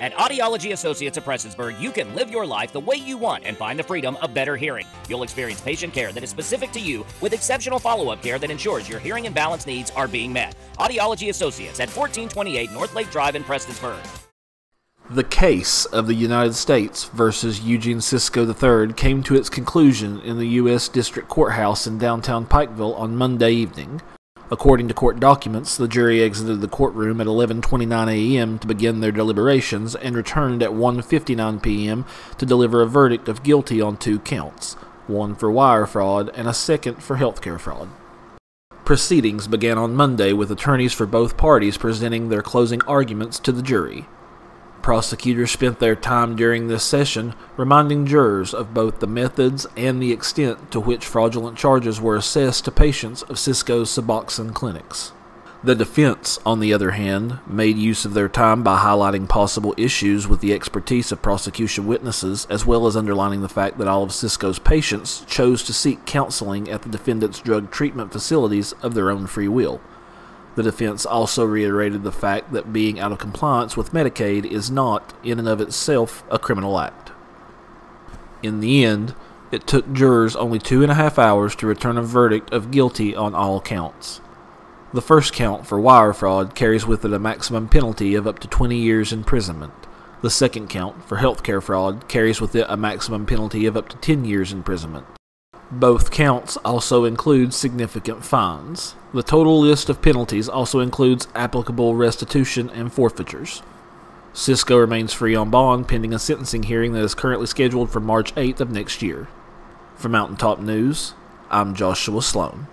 At Audiology Associates of Prestonsburg, you can live your life the way you want and find the freedom of better hearing. You'll experience patient care that is specific to you with exceptional follow up care that ensures your hearing and balance needs are being met. Audiology Associates at 1428 North Lake Drive in Prestonsburg. The case of the United States versus Eugene Sisco III came to its conclusion in the U.S. District Courthouse in downtown Pikeville on Monday evening. According to court documents, the jury exited the courtroom at 11:29 a.m. to begin their deliberations and returned at 1:59 p.m. to deliver a verdict of guilty on two counts, one for wire fraud and a second for healthcare fraud. Proceedings began on Monday with attorneys for both parties presenting their closing arguments to the jury. Prosecutors spent their time during this session reminding jurors of both the methods and the extent to which fraudulent charges were assessed to patients of Sisco's Suboxone clinics. The defense, on the other hand, made use of their time by highlighting possible issues with the expertise of prosecution witnesses, as well as underlining the fact that all of Sisco's patients chose to seek counseling at the defendant's drug treatment facilities of their own free will. The defense also reiterated the fact that being out of compliance with Medicaid is not, in and of itself, a criminal act. In the end, it took jurors only two and a half hours to return a verdict of guilty on all counts. The first count for wire fraud carries with it a maximum penalty of up to 20 years imprisonment. The second count for healthcare fraud carries with it a maximum penalty of up to 10 years imprisonment. Both counts also include significant fines. The total list of penalties also includes applicable restitution and forfeitures. Sisco remains free on bond pending a sentencing hearing that is currently scheduled for March 8th of next year. For Mountaintop News, I'm Joshua Sloan.